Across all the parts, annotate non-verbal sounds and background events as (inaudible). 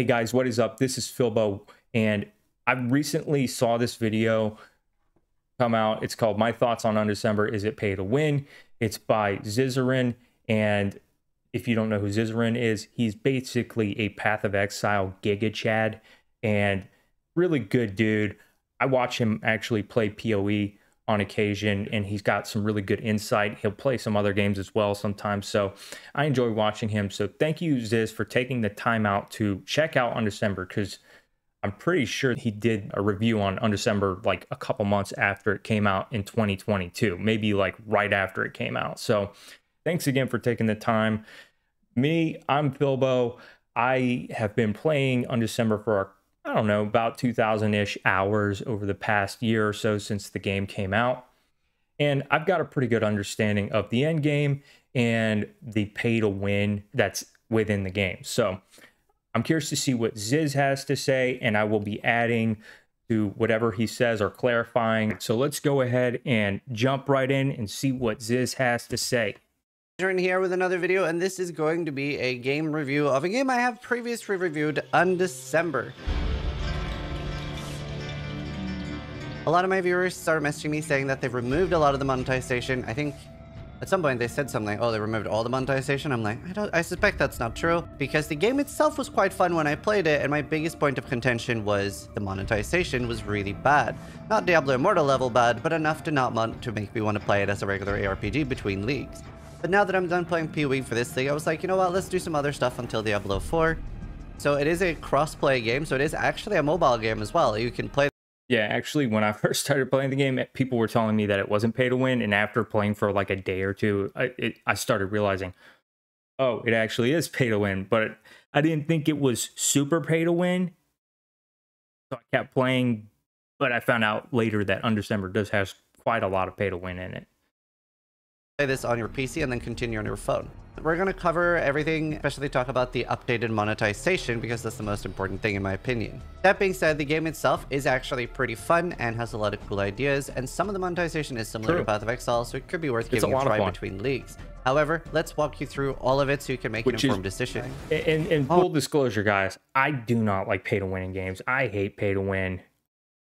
Hey guys, what is up? This is Philbo, and I recently saw this video come out. It's called My Thoughts on Undecember Is It Pay to Win? It's by Zizaran, and if you don't know who Zizaran is, he's basically a Path of Exile Giga Chad, and really good dude. I watch him actually play PoE on occasion, and he's got some really good insight. He'll play some other games as well sometimes. So I enjoy watching him. So thank you, Ziz, for taking the time out to check out Undecember because I'm pretty sure he did a review on Undecember like a couple months after it came out in 2022, maybe like right after it came out. So thanks again for taking the time. Me, I'm Philbo. I have been playing Undecember for I don't know, about 2,000 ish hours over the past year or so since the game came out. And I've got a pretty good understanding of the end game and the pay to win that's within the game. So I'm curious to see what Ziz has to say, and I will be adding to whatever he says or clarifying. So let's go ahead and jump right in and see what Ziz has to say. Here with another video, and this is going to be a game review of a game I have previously reviewed Undecember. A lot of my viewers started messaging me saying that they've removed a lot of the monetization. I think at some point they said something, oh, they removed all the monetization. I'm like, I don't, I suspect that's not true because the game itself was quite fun when I played it. And my biggest point of contention was the monetization was really bad. Not Diablo Immortal level bad, but enough to not want to make me want to play it as a regular ARPG between leagues. But now that I'm done playing PoE for this league, I was like, you know what, let's do some other stuff until Diablo 4. So it is a cross-play game, so it is actually a mobile game as well. You can play yeah, actually, when I (laughs) first started playing the game, eh, people were telling me that it wasn't pay to win, and after playing for like a day or two, I, it, I started realizing, oh, it actually is pay to win. But I didn't think it was super pay to win, so I kept playing. But I found out later that Undecember does have quite a lot of pay to win in it play this on your PC and then continue on your phone. We're going to cover everything, especially talk about the updated monetization because that's the most important thing in my opinion. That being said, the game itself is actually pretty fun and has a lot of cool ideas and some of the monetization is similar True. to Path of Exile so it could be worth it's giving a, a try between leagues. However, let's walk you through all of it so you can make Which an informed is, decision. And, and oh. full oh. disclosure, guys, I do not like pay to win in games. I hate pay to win.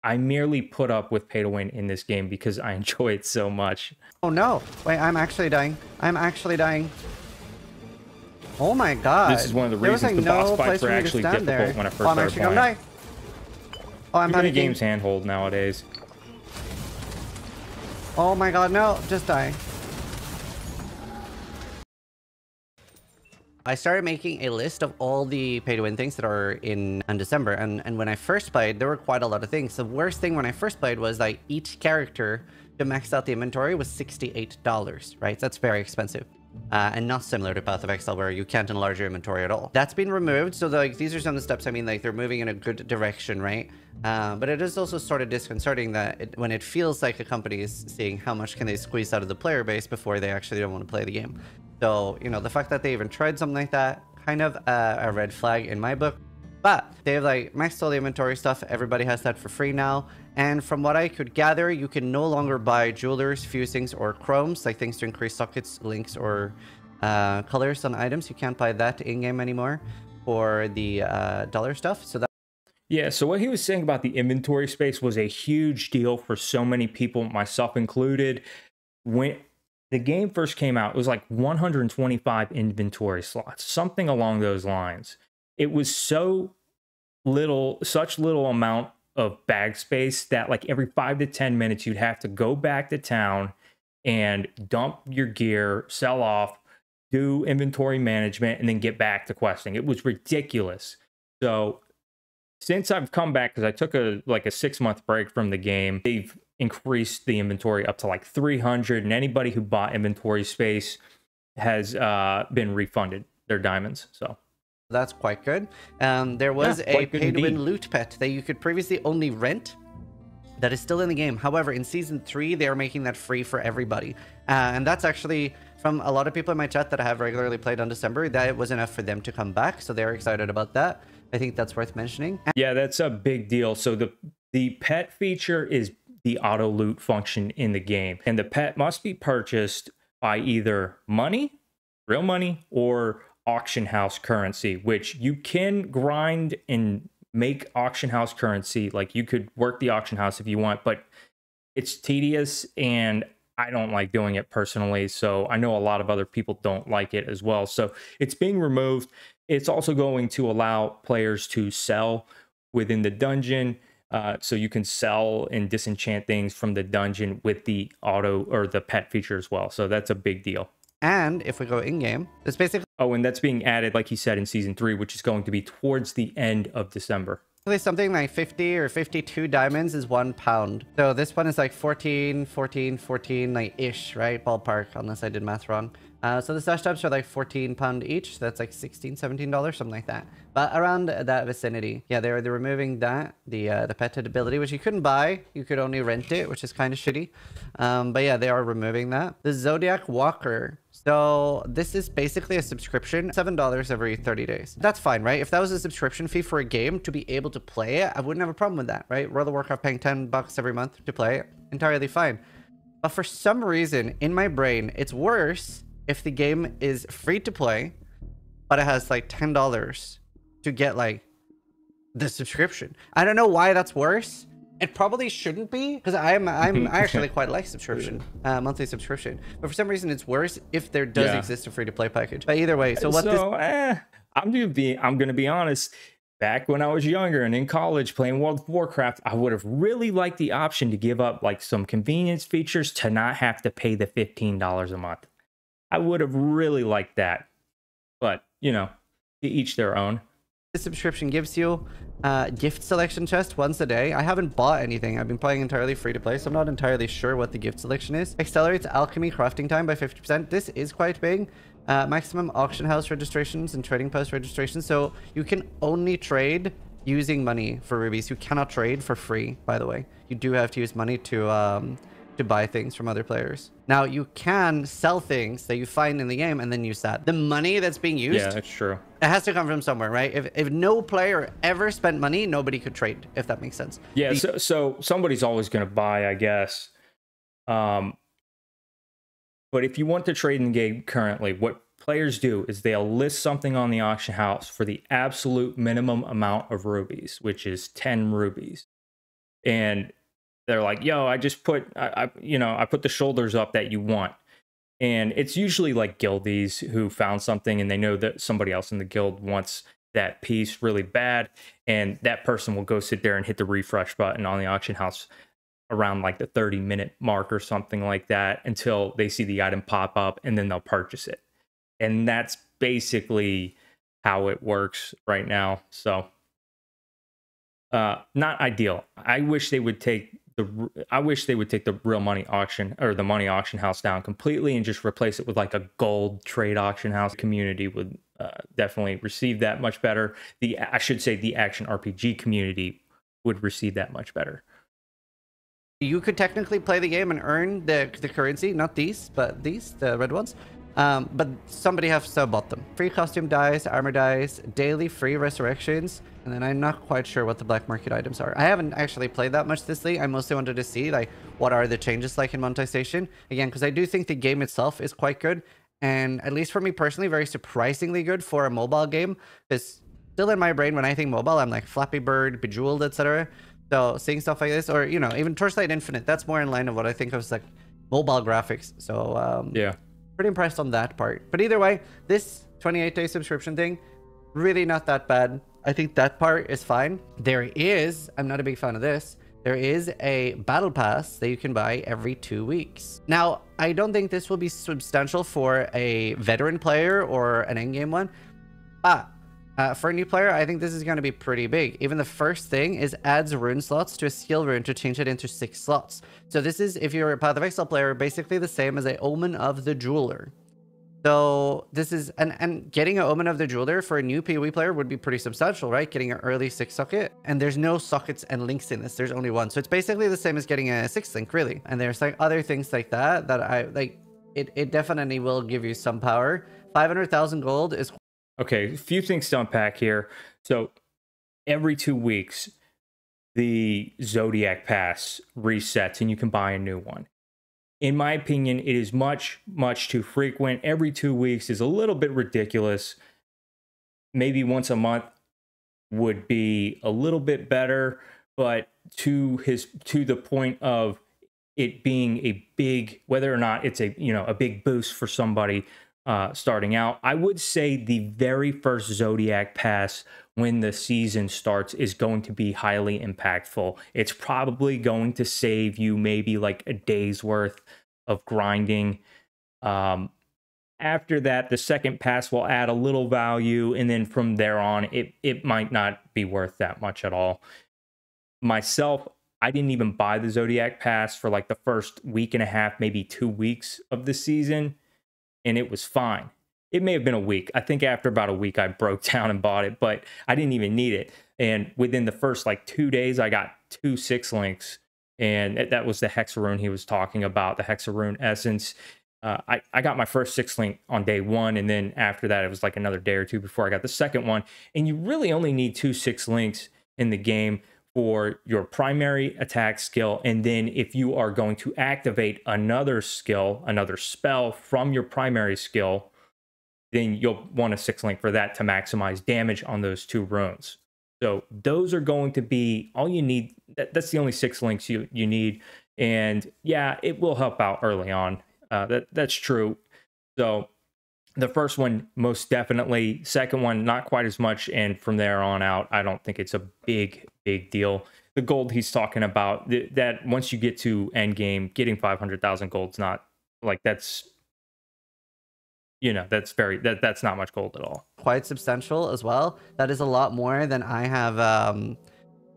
I merely put up with pay to win in this game because I (laughs) enjoy it so much. Oh no! Wait, I'm actually dying. I'm actually dying. Oh my god. This is one of the reasons like the no boss fights are actually difficult there. when I first oh, I'm actually gonna die. Oh, I'm having games handhold nowadays. Oh my god, no! Just die. I started making a list of all the pay to win things that are in, Undecember. And, and when I first played, there were quite a lot of things. The worst thing when I first played was like each character to max out the inventory was $68, right? That's very expensive. Uh, and not similar to Path of Exile where you can't enlarge your inventory at all. That's been removed, so like these are some of the steps, I mean, like they're moving in a good direction, right? Uh, but it is also sort of disconcerting that it, when it feels like a company is seeing how much can they squeeze out of the player base before they actually don't want to play the game. So, you know, the fact that they even tried something like that, kind of uh, a red flag in my book. But they've like maxed all the inventory stuff. Everybody has that for free now. And from what I could gather, you can no longer buy jewelers, fusings, or chromes, like things to increase sockets, links, or uh, colors on items. You can't buy that in-game anymore for the uh, dollar stuff. So that yeah, so what he was saying about the inventory space was a huge deal for so many people, myself included. When the game first came out, it was like 125 inventory slots, something along those lines. It was so little, such little amount of bag space that like every five to 10 minutes, you'd have to go back to town and dump your gear, sell off, do inventory management, and then get back to questing. It was ridiculous. So since I've come back, because I took a like a six month break from the game, they've increased the inventory up to like 300 and anybody who bought inventory space has uh, been refunded their diamonds so. That's quite good. Um, there was yeah, a pay to win loot pet that you could previously only rent that is still in the game. However in season three they are making that free for everybody. Uh, and that's actually from a lot of people in my chat that I have regularly played Undecember, that it was enough for them to come back so they're excited about that. I think that's worth mentioning. Yeah that's a big deal. So the the pet feature is the auto loot function in the game. And the pet must be purchased by either money, real money, or auction house currency, which you can grind and make auction house currency. Like you could work the auction house if you want, but it's tedious and I don't like doing it personally. So I know a lot of other people don't like it as well. So it's being removed. It's also going to allow players to sell within the dungeon. Uh, so you can sell and disenchant things from the dungeon with the auto or the pet feature as well. So that's a big deal. And if we go in game, it's basically Oh, and that's being added, like he said, in season three, which is going to be towards the end of December. something like 50 or 52 diamonds is one pound. So this one is like 14, 14, 14, like ish, right? Ballpark, unless I did math wrong. Uh, so the stash types are like 14 pound each. That's like 16, 17 dollars, something like that. But around that vicinity, yeah, they're they're removing that the uh, the petted ability, which you couldn't buy. You could only rent it, which is kind of shitty. Um, but yeah, they are removing that. The Zodiac Walker. So this is basically a subscription, seven dollars every 30 days. That's fine, right? If that was a subscription fee for a game to be able to play it, I wouldn't have a problem with that, right? World of Warcraft paying 10 bucks every month to play it, entirely fine. But for some reason, in my brain, it's worse if the game is free to play, but it has like ten dollars to get like the subscription. I don't know why that's worse. It probably shouldn't be because I'm I'm (laughs) I actually quite like subscription, uh, monthly subscription. But for some reason, it's worse if there does Yeah. exist a free to play package. But either way, so what this so, eh, I'm gonna be I'm gonna be honest. Back when I was younger and in college playing World of Warcraft, I would have really liked the option to give up like some convenience features to not have to pay the $15 a month. I would have really liked that. But, you know, to each their own. this subscription gives you uh, gift selection chest once a day. I haven't bought anything. I've been playing entirely free to play, so I'm not entirely sure what the gift selection is. Accelerates alchemy crafting time by 50%. This is quite big. Uh, maximum auction house registrations and trading post registrations. So you can only trade using money for rubies. You cannot trade for free, by the way. You do have to use money to um, to buy things from other players. Now you can sell things that you find in the game and then use that. The money that's being used Yeah, that's true. it has to come from somewhere, right? If, if no player ever spent money, nobody could trade, if that makes sense. Yeah, The- so so somebody's always going to buy, I guess. Um, but if you want to trade in the game currently, what players do is they'll list something on the auction house for the absolute minimum amount of rubies, which is ten rubies, and they're like, "Yo, I just put, I, I you know, I put the shoulders up that you want." And it's usually like guildies who found something and they know that somebody else in the guild wants that piece really bad. And that person will go sit there and hit the refresh button on the auction house around like the 30 minute mark or something like that until they see the item pop up and then they'll purchase it. And that's basically how it works right now. So uh not ideal. I wish they would take the i wish they would take the real money auction or the money auction house down completely and just replace it with like a gold trade auction house community would uh, definitely receive that much better the i should say the action rpg community would receive that much better you could technically play the game and earn the, the currency, not these, but these, the red ones. Um, but somebody has to bought them. Free costume dice, armor dice, daily free resurrections, and then I'm not quite sure what the black market items are. I haven't actually played that much this league. I mostly wanted to see like what are the changes like in monetization. Again, because I do think the game itself is quite good, and at least for me personally, very surprisingly good for a mobile game. Because still in my brain when I think mobile, I'm like Flappy Bird, Bejeweled, etc. So seeing stuff like this, or you know, even Torchlight Infinite, that's more in line of what I think of as like mobile graphics. So um, yeah pretty impressed on that part. But either way, this 28 day subscription thing, really not that bad. I think that part is fine. There is, I'm not a big fan of this. There is a battle pass that you can buy every two weeks. Now, I don't think this will be substantial for a veteran player or an endgame one, but uh, for a new player, I think this is going to be pretty big. Even the first thing is adds rune slots to a skill rune to change it into six slots. So this is, if you're a Path of Exile player, basically the same as a Omen of the Jeweler. So this is, and, and getting an Omen of the Jeweler for a new PoE player would be pretty substantial, right? Getting an early six socket. And there's no sockets and links in this. There's only one. So it's basically the same as getting a six link, really. And there's like other things like that, that I, like, it, it definitely will give you some power. 500,000 gold is Okay, a few things to unpack here. So every two weeks, the Zodiac Pass resets and you can buy a new one. In my opinion, it is much, much too frequent. Every two weeks is a little bit ridiculous. maybe once a month would be a little bit better, but to his to the point of it being a big whether or not it's a you know a big boost for somebody uh, starting out. I would say the very first Zodiac pass when the season starts is going to be highly impactful. It's probably going to save you maybe like a day's worth of grinding. Um, after that, the second pass will add a little value, and then from there on, it it might not be worth that much at all. Myself, I didn't even buy the Zodiac Pass for like the first week and a half, maybe two weeks of the season, and it was fine. It may have been a week. I think after about a week, I broke (laughs) down and bought it, but I didn't even need it. And within the first like two days, I got two six links, and that was the Hexarune he was talking about, the Hexarune Essence uh, I, I got my first six link on day one. And then after that, it was like another day or two before I got the second one. And you really only need two six links in the game for your primary attack skill. And then if you are going to activate another skill, another spell from your primary skill, then you'll want a six link for that to maximize damage on those two runes. So those are going to be all you need. That, that's the only six links you, you need. And yeah, it will help out early on uh, that that's true. So the first one most definitely. Second one not quite as much, and from there on out, I don't think it's a big big deal. The gold he's talking about th- that once you get to end game, getting five hundred thousand gold's not like that's you know that's very that that's not much gold at all. Quite substantial as well. That is a lot more than I have um,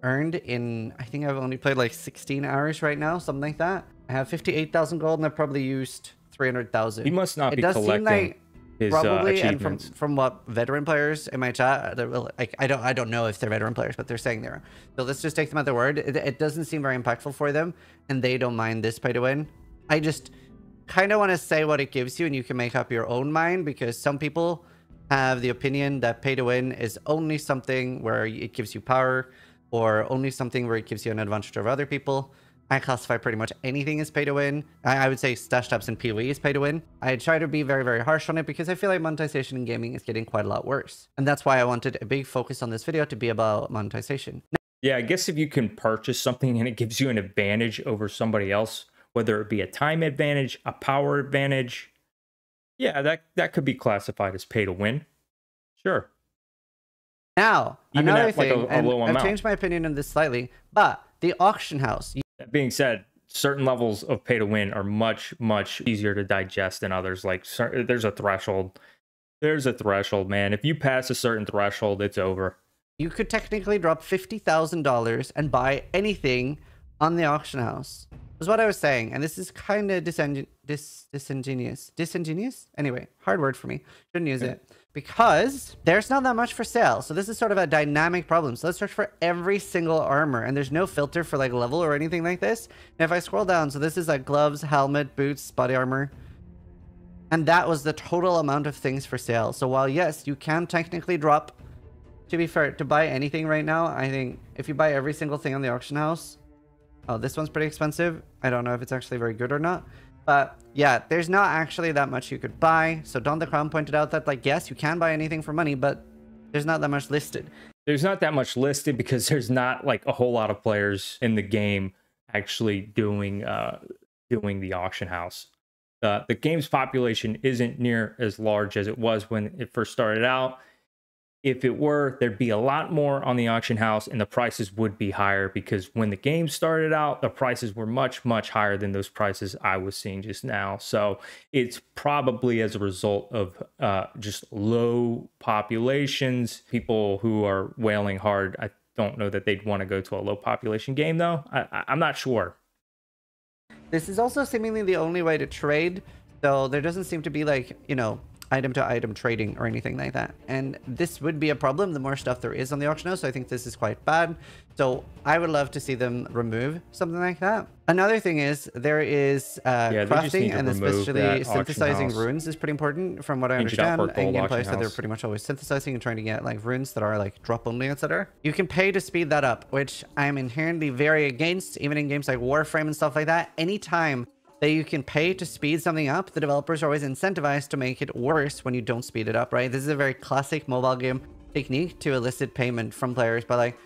earned in. I think I've only played like sixteen hours right now, something like that. I have 58,000 gold and I've probably used 300,000. He must not it be collecting seem like his, uh, probably, uh, and from, from what veteran players in my chat, like, I don't I don't know if they're veteran players, but they're saying they're. So let's just take them at their word. It, it doesn't seem very impactful for them, and they don't mind this pay to win. I just kind of want to say what it gives you, and you can make up your own mind because some people have the opinion that pay to win is only something where it gives you power, or only something where it gives you an advantage over other people. I classify pretty much anything as pay to win. I, I would say stash tabs and PoE is pay to win. I try to be very, very harsh on it because I feel like monetization in gaming is getting quite a lot worse. And that's why I wanted a big focus on this video to be about monetization. Yeah, I guess if you can purchase something and it gives you an advantage over somebody else, whether it be a time advantage, a power advantage, yeah, that, that could be classified as pay to win. Sure. Now, Even another thing, like a, a and I've changed my opinion on this slightly, but the auction house. That being said, certain levels of pay to win are much much easier to digest than others. Like there's a threshold. There's a threshold, man. If you pass a certain threshold, it's over. You could technically drop fifty thousand dollars and buy anything on the auction house. Was what I was saying, and this is kind of dis- disingenuous. Disingenuous? Anyway, hard word for me. Shouldn't use it because there's not that much for sale. So this is sort of a dynamic problem. So let's search for every single armor and there's no filter for like level or anything like this. If I scroll down, so this is like gloves, helmet, boots, body armor. And that was the total amount of things for sale. So while yes, you can technically drop, to be fair, to buy anything right now, I think if you buy every single thing on the auction house, oh, this one's pretty expensive. I don't know if it's actually very good or not. But yeah, there's not actually that much you could buy. So Don the Crown pointed out that like, yes, you can buy anything for money, but there's not that much listed. There's not that much listed because there's not like a whole lot of players in the game actually doing uh doing the auction house. Uh, the game's population isn't near as large as it was when it first started out if it were, there'd be a lot more on the auction house and the prices would be higher because when the game started out, the prices were much, much higher than those prices I was seeing just now. So it's probably as a result of uh, just low populations, people who are whaling hard. I don't know that they'd want to go to a low population game though. I, I'm not sure. This is also seemingly the only way to trade. So there doesn't seem to be like, you know, item to item trading or anything like that. And this would be a problem the more stuff there is on the auction house. So I think this is quite bad. So I would love to see them remove something like that. Another thing is there is uh, yeah, crafting and especially synthesizing runes is pretty important from what I understand. In gameplay, so they're pretty much always synthesizing and trying to get like runes that are like drop only, etc. You can pay to speed that up, which I'm inherently very against, even in games like Warframe and stuff like that. Anytime that you can pay to speed something up, the developers are always incentivized to make it worse when you don't speed it up, right? This is a very classic mobile game technique to elicit payment from players by like,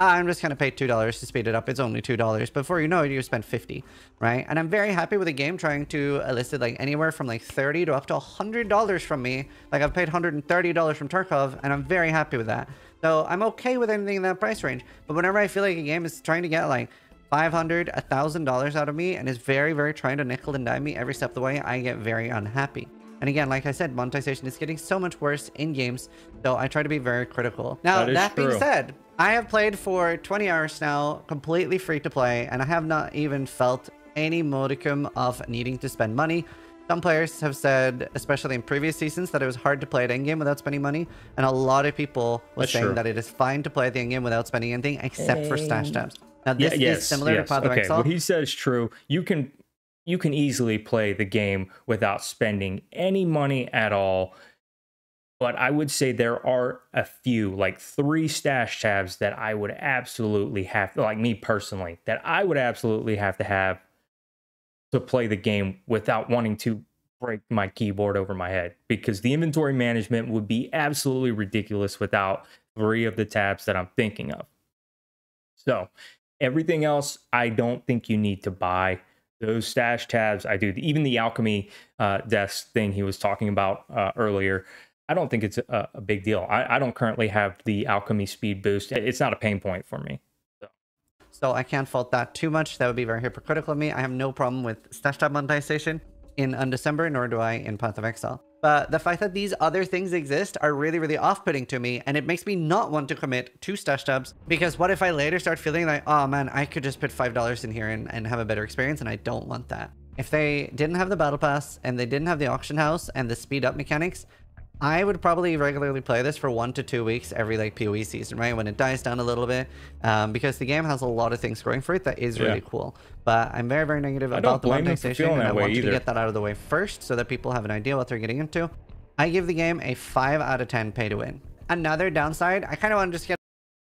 I'm just gonna pay two dollars to speed it up. It's only two dollars. Before you know it, you spent fifty, right? And I'm very happy with the game trying to elicit like anywhere from like thirty to up to hundred dollars from me. Like I've paid hundred and thirty dollars from Tarkov, and I'm very happy with that. So I'm okay with anything in that price range. But whenever I feel like a game is trying to get like 500 a thousand dollars out of me and is very very trying to nickel and dime me every step of the way i get very unhappy and again like i said monetization is getting so much worse in games so i try to be very critical now That that, is being true. said i have played for 20 hours now completely free to play and i have not even felt any modicum of needing to spend money some players have said, especially in previous seasons, that it was hard to play at endgame without spending money, and a lot of people were That's saying true. that it is fine to play at the endgame without spending anything except for stash tabs. Now, this Yeah, is similar yes. to Path of okay, Exile. what he says is true. You can you can easily play the game without spending any money at all. But I would say there are a few, like three stash tabs that I would absolutely have, like me personally, that I would absolutely have to have to play the game without wanting to break my keyboard over my head because the inventory management would be absolutely ridiculous without three of the tabs that I'm thinking of. So, everything else, I don't think you need to buy. Those stash tabs, I do. Even the alchemy uh, desk thing he was talking about uh, earlier, I don't think it's a, a big deal. I, I don't currently have the alchemy speed boost. It's not a pain point for me. So I can't fault that too much. That would be very hypocritical of me. I have no problem with stash tab monetization in Undecember, nor do I in Path of Exile. But the fact that these other things exist are really, really off-putting to me, and it makes me not want to commit to stash tabs. Because what if I later start feeling like, oh man, I could just put five dollars in here and, and have a better experience, and I don't want that. If they didn't have the battle pass and they didn't have the auction house and the speed up mechanics, I would probably regularly play this for one to two weeks every like PoE season, right? When it dies down a little bit, um, because the game has a lot of things going for it that is really Yeah. cool. But I'm very, very negative I about the monetization, and I want either. to get that out of the way first, so that people have an idea what they're getting into. I give the game a five out of ten pay to win. Another downside, I kind of want to just get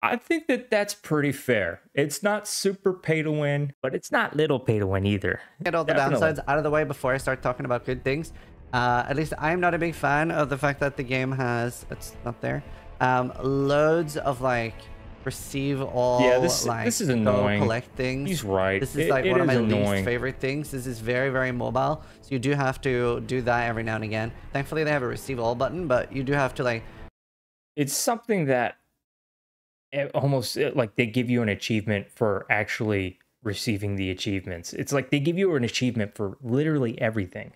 I think that that's pretty fair. It's not super pay to win, but it's not little pay to win either. get all the Definitely. downsides out of the way before I start talking about good things. Uh, at least I'm not a big fan of the fact that the game has it's not there. Um, loads of like receive all. Yeah, this- like, this is annoying. collect things. He's right. This is It- like it one of my annoying. least favorite things. This is very very mobile, so you do have to do that every now and again. Thankfully, they have a receive all button, but you do have to like It's something that it almost it- like they give you an achievement for actually receiving the achievements. It's like they give you an achievement for literally everything.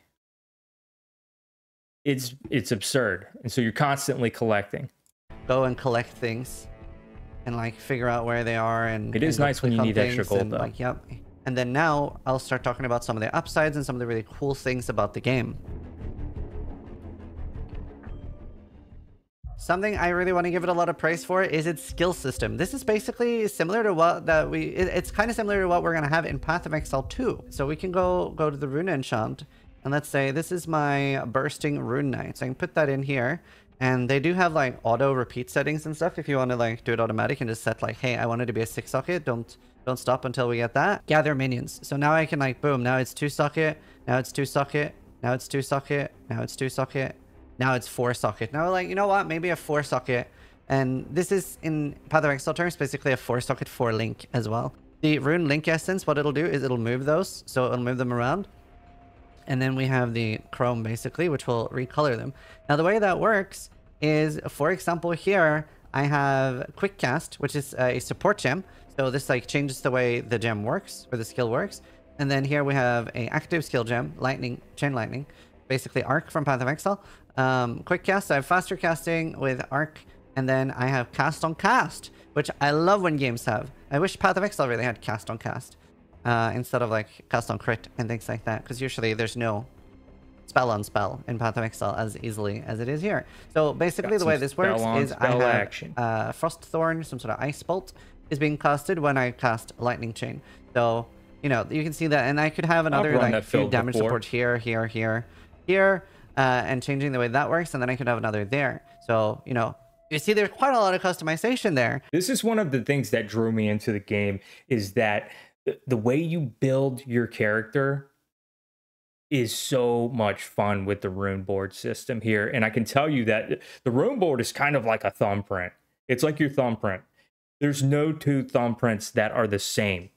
It's it's absurd. And so you're constantly collecting. go and collect things and like figure out where they are and It is nice when you need extra gold, and, though. like yep and then now i'll start talking about some of the upsides and some of the really cool things about the game Something I really want to give it a lot of praise for is its skill system. This is basically similar to what that we. It, it's kind of similar to what we're gonna have in Path of Exile 2. So we can go go to the rune enchant, and let's say this is my bursting rune knight. So I can put that in here, and they do have like auto repeat settings and stuff. If you want to like do it automatic and just set like, hey, I want it to be a six socket. Don't don't stop until we get that. Gather minions. So now I can like boom. Now it's two socket. Now it's two socket. Now it's two socket. Now it's two socket. Now it's four socket. Now like, you know what? Maybe a four socket. And this is in Path of Exile terms, basically a four socket four link as well. The rune link essence, what it'll do is it'll move those. So it'll move them around. And then we have the chrome basically, which will recolor them. Now the way that works is, for example, here I have quick cast, which is a support gem. So this like changes the way the gem works or the skill works. And then here we have a active skill gem, lightning, chain lightning, basically arc from Path of Exile. Um, quick cast, I have faster casting with arc, and then I have cast on cast, which I love when games have. I wish Path of Exile really had cast on cast uh, instead of like cast on crit and things like that, because usually there's no spell on spell in Path of Exile as easily as it is here. So basically, Got the way this works is I have action. uh, Frost Thorn, some sort of Ice Bolt, is being casted when I cast Lightning Chain. So you know you can see that, and I could have another like few damage before. support here, here, here, here, uh, and changing the way that works, and then I could have another there. So you know. You see, there's quite a lot of customization there. This is one of the things that drew me into the game is that the, way you build your character is so much fun with the rune board system here. And I can tell you that the rune board is kind of like a thumbprint. It's like your thumbprint. There's no two thumbprints that are the same.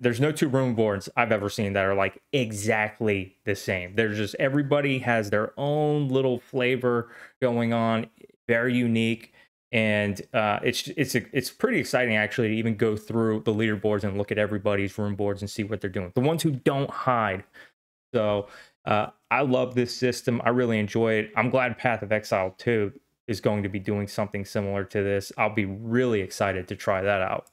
There's no two rune boards I've ever seen that are like exactly the same. There's just everybody has their own little flavor going on, very unique and uh, it's it's it's pretty exciting actually to even go through the leaderboards and look at everybody's rune boards and see what they're doing. The ones who don't hide. So uh, I love this system. I really enjoy it. I'm glad Path of Exile 2 is going to be doing something similar to this. I'll be really excited to try that out.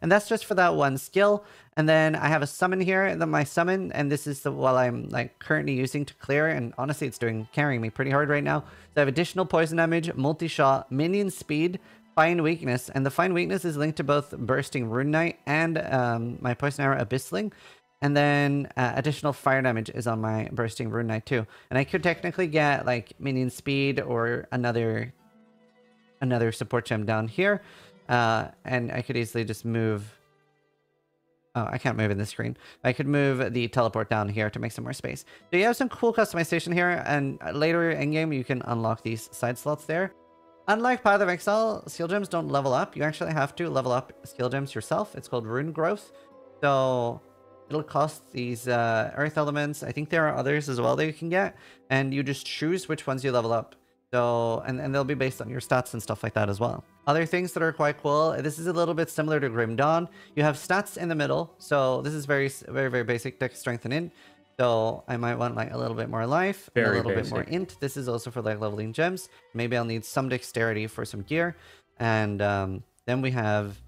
And that's just for that one skill. And then I have a summon here, that my summon, and this is the while I'm like currently using to clear, and honestly it's doing carrying me pretty hard right now. So I have additional poison damage, multi-shot, minion speed, fine weakness, and the fine weakness is linked to both bursting rune knight and um, my poison arrow abyssling. And then uh, additional fire damage is on my bursting rune knight too. And I could technically get like minion speed or another another support gem down here. Uh, and I could easily just move... Oh, I can't move in the screen. I could move the teleport down here to make some more space. So you have some cool customization here, and later in game you can unlock these side slots there. Unlike Path of Exile, skill gems don't level up. You actually have to level up skill gems yourself. It's called Rune Growth. So it'll cost these uh, earth elements. I think there are others as well that you can get. And you just choose which ones you level up. So, and, and they'll be based on your stats and stuff like that as well. Other things that are quite cool, this is a little bit similar to Grim Dawn. You have stats in the middle, so this is very, very, very basic deck strengthening. So I might want like a little bit more life, a little basic. bit more int. This is also for like leveling gems. Maybe I'll need some dexterity for some gear. And um, then we have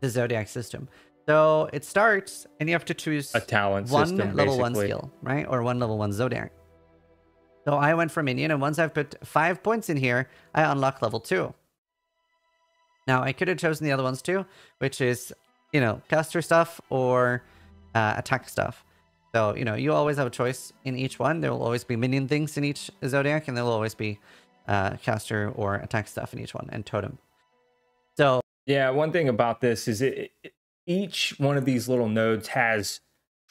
the Zodiac system. So it starts and you have to choose a talent one system, level basically. one skill, right? Or one level one Zodiac. So I went for minion, and once I've put five points in here, I unlock level two. Now, I could have chosen the other ones too, which is, you know, caster stuff or uh, attack stuff. So, you know, you always have a choice in each one. There will always be minion things in each Zodiac, and there will always be uh, caster or attack stuff in each one, and totem. So, yeah, one thing about this is it, it each one of these little nodes has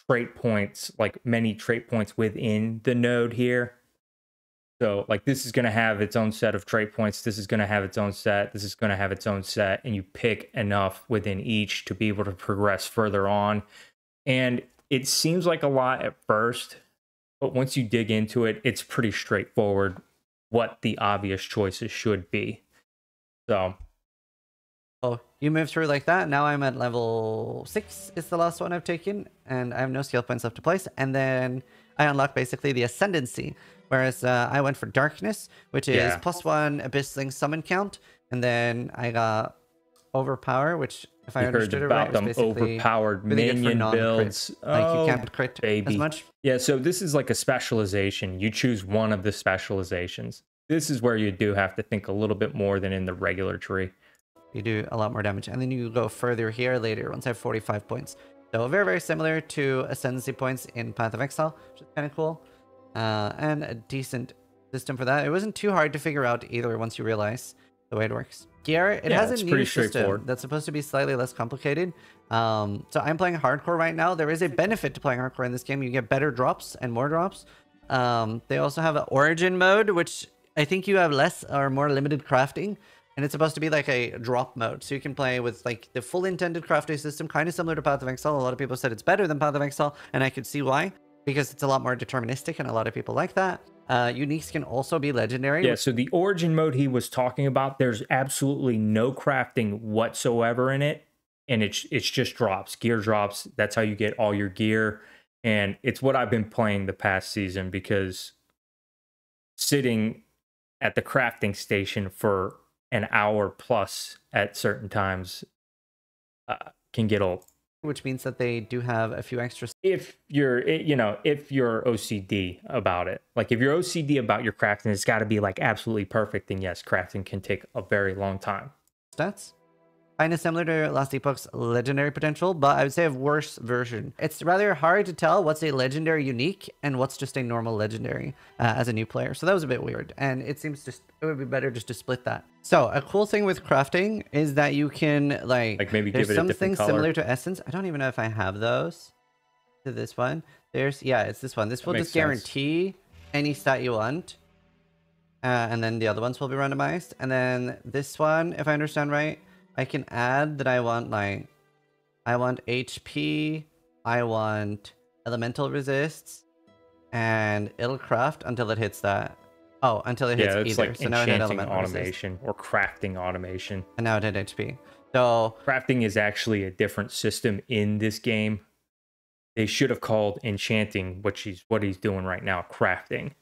trait points, like many trait points within the node here. So like this is going to have its own set of trait points. This is going to have its own set. This is going to have its own set. And you pick enough within each to be able to progress further on. And it seems like a lot at first, but once you dig into it, it's pretty straightforward what the obvious choices should be. So. Oh, you move through like that. Now I'm at level six. Is the last one I've taken, and I have no skill points left to place. And then I unlock basically the ascendancy, Whereas uh, I went for Darkness, which is yeah. plus one Abyssling summon count, and then I got Overpower, which if I understood it right, them overpowered really minion builds. Like oh, you can't crit baby. as much. Yeah, so this is like a specialization. You choose one of the specializations. This is where you do have to think a little bit more than in the regular tree. You do a lot more damage, and then you go further here later once I have 45 points. So very, very similar to Ascendancy points in Path of Exile, which is kind of cool uh, and a decent system for that. It wasn't too hard to figure out either once you realize the way it works. Gear, it yeah, has a new system that's supposed to be slightly less complicated. Um, so I'm playing hardcore right now. There is a benefit to playing hardcore in this game. You get better drops and more drops. Um, they also have an origin mode, which I think you have less or more limited crafting. And it's supposed to be like a drop mode. So you can play with like the full intended crafting system, kind of similar to Path of Exile. A lot of people said it's better than Path of Exile, and I could see why because it's a lot more deterministic and a lot of people like that. Uh, uniques can also be legendary. Yeah, so the origin mode he was talking about, there's absolutely no crafting whatsoever in it. And it's it's just drops, gear drops. That's how you get all your gear. And it's what I've been playing the past season because sitting at the crafting station for an hour plus at certain times uh, can get old which means that they do have a few extra. If you're, eh, you know, if you're OCD about it, like if you're OCD about your crafting, it's got to be like absolutely perfect. And yes, crafting can take a very long time. Stats kind of similar to Last Epoch's legendary potential, but I would say a worse version. It's rather hard to tell what's a legendary unique and what's just a normal legendary uh, as a new player. So that was a bit weird, and it seems just it would be better just to split that. So a cool thing with crafting is that you can like, like maybe there's give it some things similar to Essence. I don't even know if I have those to this one. There's yeah, it's this one. This will makes just sense. guarantee any stat you want. Uh, and then the other ones will be randomized. And then this one, if I understand right, I can add that I want like I want HP, I want elemental resists, and it'll craft until it hits that. Oh, until it hits Yeah, it's either. like so now it enchanting elemental resist, automation or crafting automation. and now it hit HP. So Crafting is actually a different system in this game. They should have called enchanting, which he's what he's doing right now, crafting.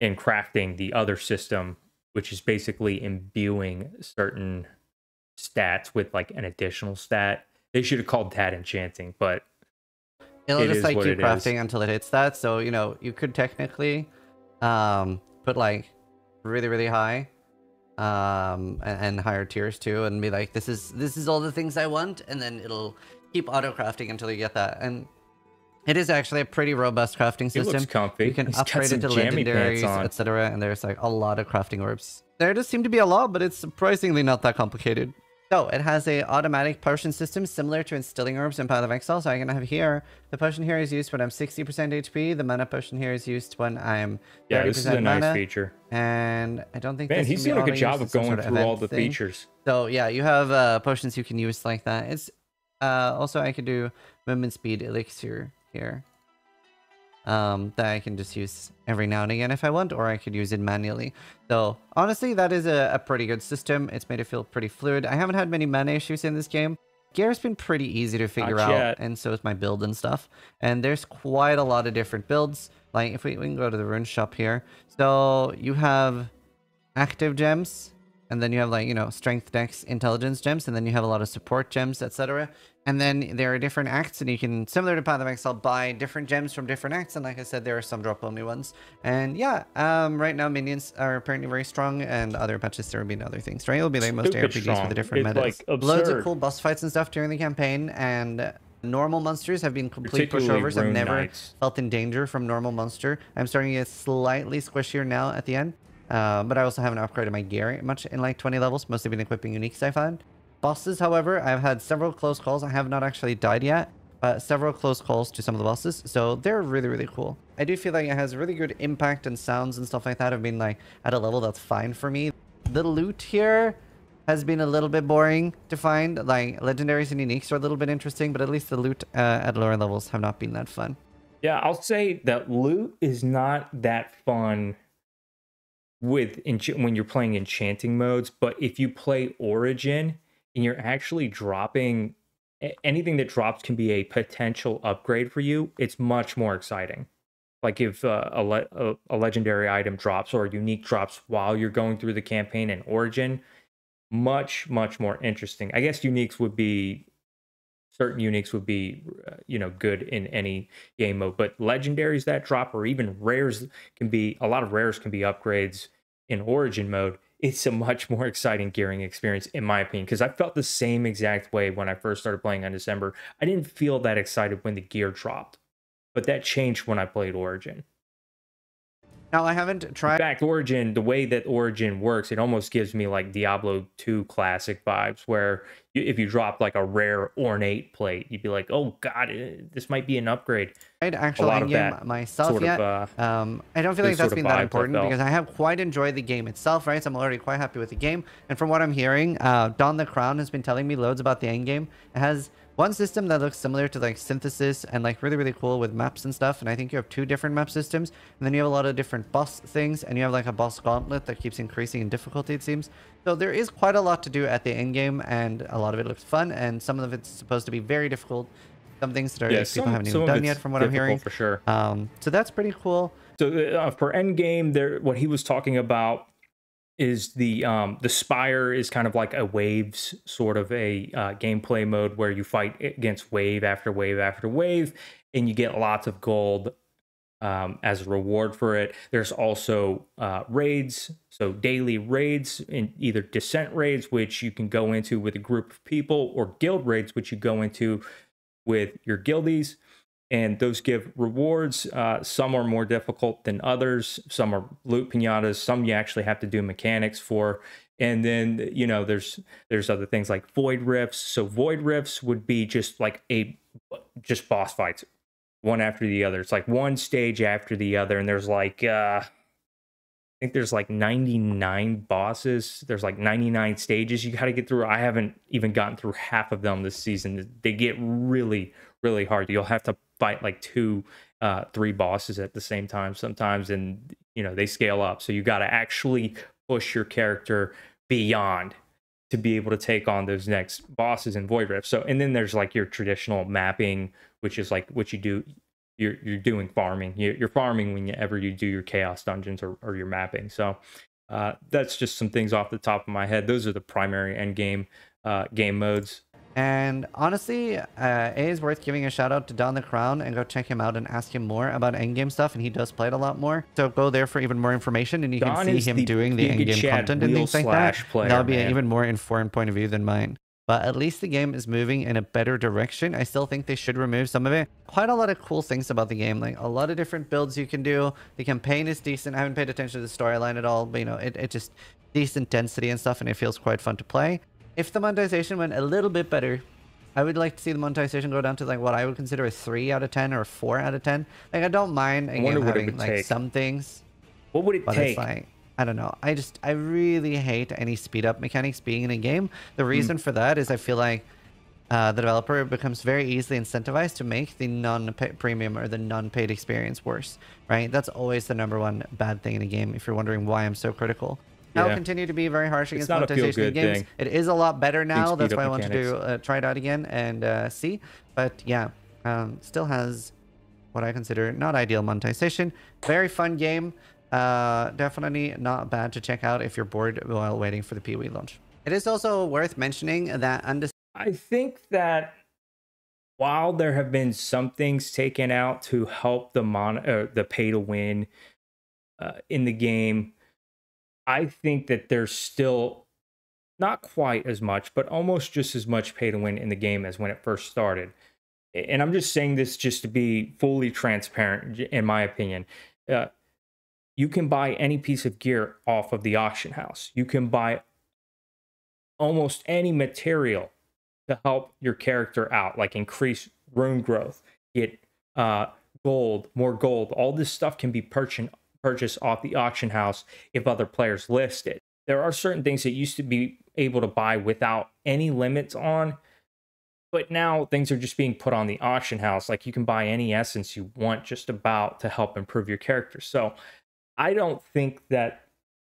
And crafting the other system, which is basically imbuing certain stats with like an additional stat. They should have called that enchanting, but It'll It just like keep crafting until it hits that. So you know you could technically um, put like really really high um, and, and higher tiers too, and be like, this is this is all the things I want, and then it'll keep auto crafting until you get that. And it is actually a pretty robust crafting it system. looks comfy. You can He's upgrade it to legendaries, etc. And there's like a lot of crafting orbs. There does seem to be a lot, but it's surprisingly not that complicated. So it has a automatic potion system similar to instilling orbs in Path of Exile. So I can have here the potion here is used when I'm 60% HP. The mana potion here is used when I'm 30% Yeah, this is a nice mana. feature. And I don't think Man, he's doing a good job of going sort of through all the thing. features. So yeah, you have uh, potions you can use like that. It's uh, also I could do movement speed elixir here. Um, that I can just use every now and again if I want, or I could use it manually. So honestly, that is a, a pretty good system. It's made it feel pretty fluid. I haven't had many mana issues in this game. Gear's been pretty easy to figure out, yet. and so is my build and stuff. And there's quite a lot of different builds. Like if we, we can go to the rune shop here. So you have active gems, and then you have like you know strength dex intelligence gems and then you have a lot of support gems etc and then there are different acts and you can similar to path of exile buy different gems from different acts and like i said there are some drop only ones. And yeah um right now minions are apparently very strong and other patches there will be other things right? It'll be like most Stupid rpgs strong. with the different It's, metas like, loads of cool boss fights and stuff during the campaign and normal monsters have been complete pushovers i've never felt in danger from normal monster. I'm starting to get slightly squishier now at the end uh, but I also haven't upgraded my gear much in like 20 levels, mostly been equipping uniques I find. Bosses, however, I've had several close calls. I have not actually died yet, but several close calls to some of the bosses, so they're really, really cool. I do feel like it has really good impact and sounds and stuff like that I've been like at a level that's fine for me. The loot here has been a little bit boring to find. Like legendaries and uniques are a little bit interesting, but at least the loot uh, at lower levels have not been that fun. Yeah, I'll say that loot is not that fun with when you're playing enchanting modes, but if you play Origin and you're actually dropping anything that drops can be a potential upgrade for you, it's much more exciting. Like if uh, a, le- a a legendary item drops or a unique drops while you're going through the campaign in Origin, much much more interesting. I guess uniques would be certain uniques would be uh, you know good in any game mode but legendaries that drop or even rares can be a lot of rares can be upgrades in origin mode. It's a much more exciting gearing experience in my opinion because i felt the same exact way when i first started playing Undecember. I didn't feel that excited when the gear dropped but that changed when i played origin Now I haven't in tried fact origin the way that origin works it almost gives me like diablo 2 classic vibes where you, if you drop like a rare ornate plate you'd be like oh god eh, this might be an upgrade lot actually that myself sort yet. of uh, Um, I don't feel like that's been that important because I have quite enjoyed the game itself, right? So I'm already quite happy with the game. And from what I'm hearing, uh, Don the Crown has been telling me loads about the end game. It has one system that looks similar to like synthesis and like really, really cool with maps and stuff. And I think you have two different map systems. And then you have a lot of different boss things. And you have like a boss gauntlet that keeps increasing in difficulty, it seems. So there is quite a lot to do at the end game. And a lot of it looks fun. And some of it's supposed to be very difficult. Some things that are, yeah, like, people some- haven't some even done yet from what I'm hearing. for sure Um, so that's pretty cool. So uh, for Endgame, there what he was talking about is the um the Spire is kind of like a waves sort of a uh, gameplay mode where you fight against wave after wave after wave, and you get lots of gold um, as a reward for it. There's also uh, raids, so daily raids, in either descent raids, which you can go into with a group of people, or guild raids, which you go into with your guildies and those give rewards. Uh, some are more difficult than others. Some are loot pinatas. Some you actually have to do mechanics for. And then you know there's there's other things like void rifts. So void rifts would be just like a just boss fights, one after the other. It's like one stage after the other, and there's like uh, I think there's like 99 bosses. There's like 99 stages you got to get through. I haven't even gotten through half of them this season. They get really, really hard. You'll have to fight like two, uh, three bosses at the same time sometimes, and you know they scale up. So you got to actually push your character beyond to be able to take on those next bosses in Void Rift. So and then there's like your traditional mapping, which is like what you do. You're you're doing farming. You're, you're farming whenever you do your chaos dungeons or, or your mapping. So uh, that's just some things off the top of my head. Those are the primary end game uh, game modes. And honestly, uh, it is worth giving a shout out to Don the Crown and go check him out and ask him more about endgame stuff. And he does play it a lot more. So go there for even more information and you Don can see him the doing the endgame content and things like that. player, That'll be an even more informed point of view than mine. But at least the game is moving in a better direction. I still think they should remove some of it. Quite a lot of cool things about the game, like a lot of different builds you can do. The campaign is decent. I haven't paid attention to the storyline at all, but you know, it, it just decent density and stuff, and it feels quite fun to play. If the monetization went a little bit better, I would like to see the monetization go down to like what I would consider a three out of ten or a four out of ten. Like I don't mind a wonder game having like take. some things, What would it but take? it's like I don't know. I just I really hate any speed up mechanics being in a game. Hmm. The reason for that is I feel like uh, the developer becomes very easily incentivized to make the non-premium or the non-paid experience worse. Right? That's always the number one bad thing in a game. If you're wondering why I'm so critical. I'll continue to be very harsh against monetization in games. thing. It is a lot better now. That's why I want to do uh, try it out again and uh, see. But yeah, um, still has what I consider not ideal monetization. Very fun game. Uh, definitely not bad to check out if you're bored while waiting for the PoE launch. It is also worth mentioning that under. I think that while there have been some things taken out to help the mon uh, the pay to win uh, in the game, I think that there's still not quite as much, but almost just as much pay to win in the game as when it first started. And I'm just saying this just to be fully transparent, in my opinion. Uh, you can buy any piece of gear off of the auction house. You can buy almost any material to help your character out, like increase rune growth, get uh, gold, more gold. All this stuff can be purchased purchased off the auction house if other players list it. There are certain things that used to be able to buy without any limits on, but now things are just being put on the auction house. Like you can buy any essence you want just about to help improve your character. So I don't think that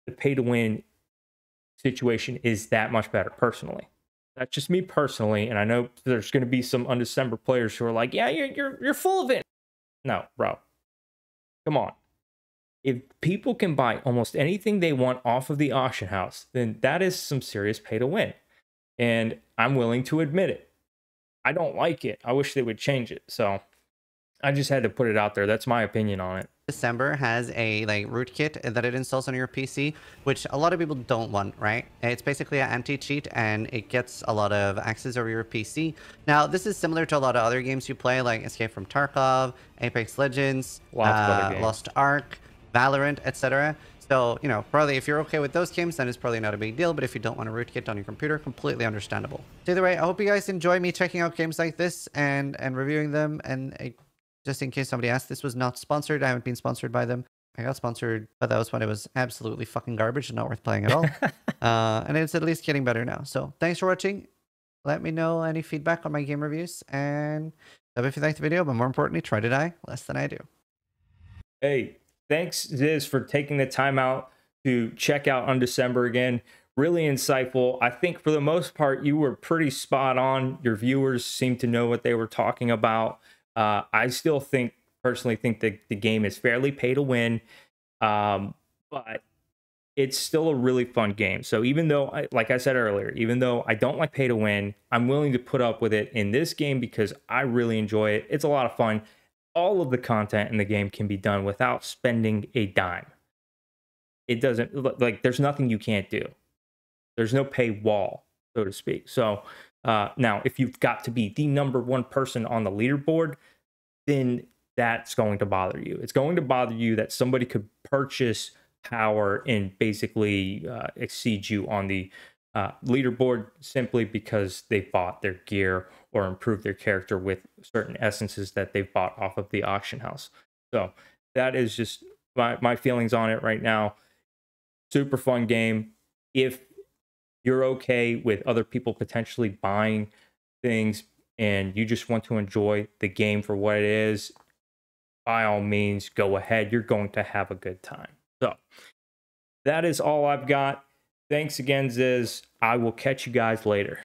the pay to win situation is that much better personally. That's just me personally, and I know there's going to be some undecember players who are like, "Yeah, you're you're you're full of it." No, bro. Come on. If people can buy almost anything they want off of the auction house, then that is some serious pay to win. And I'm willing to admit it. I don't like it. I wish they would change it. So I just had to put it out there. That's my opinion on it. December has a like rootkit that it installs on your PC, which a lot of people don't want, right? It's basically an anti-cheat and it gets a lot of access over your PC. Now, this is similar to a lot of other games you play, like Escape from Tarkov, Apex Legends, Lots of other uh. Lost Ark, Valorant, etc. So, you know, probably if you're okay with those games, then it's probably not a big deal. But if you don't want a rootkit on your computer, completely understandable. So either way, I hope you guys enjoy me checking out games like this and and reviewing them. And uh, just in case somebody asked, this was not sponsored. I haven't been sponsored by them. I got sponsored, but that was when it was absolutely fucking garbage and not worth playing at all. (laughs) uh, and it's at least getting better now. So thanks for watching. Let me know any feedback on my game reviews and if you liked the video, but more importantly, try to die less than I do. Hey, thanks, Ziz, for taking the time out to check out Undecember again. Really insightful. I think for the most part, you were pretty spot on. Your viewers seemed to know what they were talking about. Uh, I still think, personally, think that the game is fairly pay to win, um, but it's still a really fun game. So even though, I, like I said earlier, even though I don't like pay to win, I'm willing to put up with it in this game because I really enjoy it. It's a lot of fun all of the content in the game can be done without spending a dime. It doesn't like there's nothing you can't do. There's no pay wall, so to speak. So uh, now, if you've got to be the number one person on the leaderboard, then that's going to bother you. It's going to bother you that somebody could purchase power and basically uh, exceed you on the uh, leaderboard simply because they bought their gear or improve their character with certain essences that they've bought off of the auction house. So that is just my, my feelings on it right now. Super fun game. If you're okay with other people potentially buying things and you just want to enjoy the game for what it is, by all means, go ahead. You're going to have a good time. So that is all I've got. Thanks again, Ziz. I will catch you guys later.